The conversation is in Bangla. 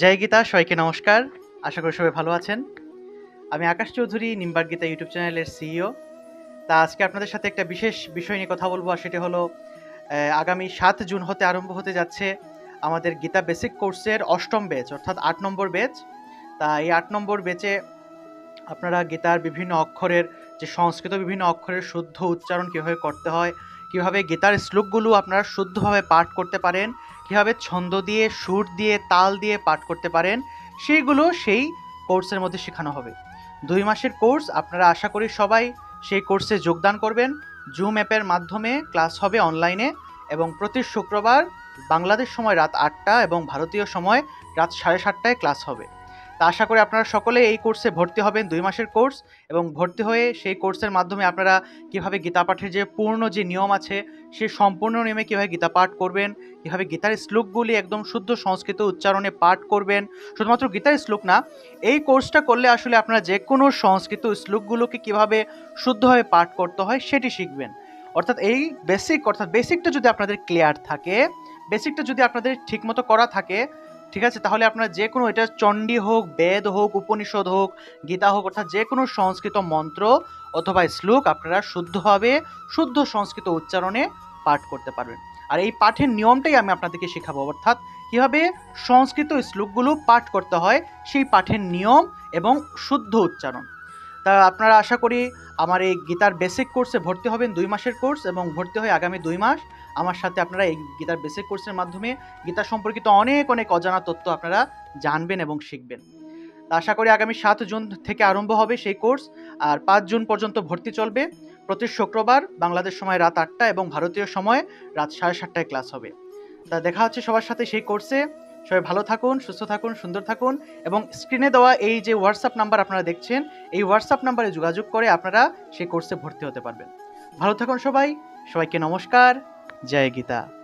জয় গীতা, সবাইকে নমস্কার। আশা করি সবাই ভালো আছেন। আমি আকাশ চৌধুরী নিম্বার গীতা ইউটিউব চ্যানেলের সিইও। তা আজকে আপনাদের সাথে একটা বিশেষ বিষয় নিয়ে কথা বলব, আর সেটি হলো আগামী সাত জুন হতে আরম্ভ হতে যাচ্ছে আমাদের গীতা বেসিক কোর্সের অষ্টম ব্যাচ, অর্থাৎ আট নম্বর ব্যাচ। তা এই আট নম্বর ব্যাচে আপনারা গীতার বিভিন্ন অক্ষরের, যে সংস্কৃত বিভিন্ন অক্ষরের শুদ্ধ উচ্চারণ কীভাবে করতে হয় কীভাবে গীতার শ্লোকগুলো আপনারা শুদ্ধভাবে পাঠ করতে পারেন, কীভাবে ছন্দ দিয়ে, সুর দিয়ে, তাল দিয়ে পাঠ করতে পারেন, সেইগুলো সেই কোর্সের মধ্যে শেখানো হবে। দুই মাসের কোর্স আপনারা আশা করি সবাই সেই কোর্সে যোগদান করবেন। জুম অ্যাপের মাধ্যমে ক্লাস হবে অনলাইনে এবং প্রতি শুক্রবার বাংলাদেশ সময় রাত আটটা এবং ভারতীয় সময় রাত সাড়ে সাতটায় ক্লাস হবে। তা আশা করি আপনারা সকলে এই কোর্সে ভর্তি হবেন, দুই মাসের কোর্স, এবং ভর্তি হয়ে সেই কোর্সের মাধ্যমে আপনারা কীভাবে গীতা পাঠের যে পূর্ণ যে নিয়ম আছে সেই সম্পূর্ণ নিয়মে কীভাবে গীতা পাঠ করবেন, কীভাবে গীতার শ্লোকগুলি একদম শুদ্ধ সংস্কৃত উচ্চারণে পাঠ করবেন, শুধুমাত্র গীতার শ্লোক না, এই কোর্সটা করলে আসলে আপনারা যে কোনো সংস্কৃত শ্লোকগুলোকে কীভাবে শুদ্ধভাবে পাঠ করতে হয়, সেটি শিখবেন। অর্থাৎ এই বেসিক অর্থাৎ বেসিকটা যদি আপনাদের ক্লিয়ার থাকে বেসিকটা যদি আপনাদের ঠিকমতো করা থাকে ঠিক আছে? তাহলে আপনারা যে কোনো এটা চণ্ডী হোক, বেদ হোক, উপনিষদ হোক, গীতা হোক, অর্থাৎ যে কোনো সংস্কৃত মন্ত্র অথবা শ্লোক আপনারা শুদ্ধভাবে, শুদ্ধ সংস্কৃত উচ্চারণে পাঠ করতে পারবেন। আর এই পাঠের নিয়মটাই আমি আপনাদেরকে শেখাবো, অর্থাৎ কীভাবে সংস্কৃত শ্লোকগুলো পাঠ করতে হয়, সেই পাঠের নিয়ম এবং শুদ্ধ উচ্চারণ। তা আপনারা আশা করি আমার এই গীতার বেসিক কোর্সে ভর্তি হবেন দুই মাসের কোর্স এবং ভর্তি হয়ে আগামী দুই মাস। আমার সাথে আপনারা এই গীতার বেসিক কোর্সের মাধ্যমে গীতা সম্পর্কিত অনেক অনেক অজানা তথ্য আপনারা জানবেন এবং শিখবেন। তা আশা করি আগামী সাত জুন থেকে আরম্ভ হবে সেই কোর্স আর পাঁচ জুন পর্যন্ত ভর্তি চলবে। প্রতি শুক্রবার বাংলাদেশ সময় রাত আটটা এবং ভারতীয় সময় রাত সাড়ে সাতটায় ক্লাস হবে। তা দেখা হচ্ছে সবার সাথে সেই কোর্সে সবাই ভালো থাকুন, সুস্থ থাকুন, সুন্দর থাকুন এবং স্ক্রিনে দেওয়া এই যে হোয়াটসঅ্যাপ নাম্বার আপনারা দেখছেন, এই হোয়াটসঅ্যাপ নাম্বারে যোগাযোগ করে আপনারা সেই কোর্সে ভর্তি হতে পারবেন। ভালো থাকুন সবাই, সবাইকে নমস্কার, জয় গীতা।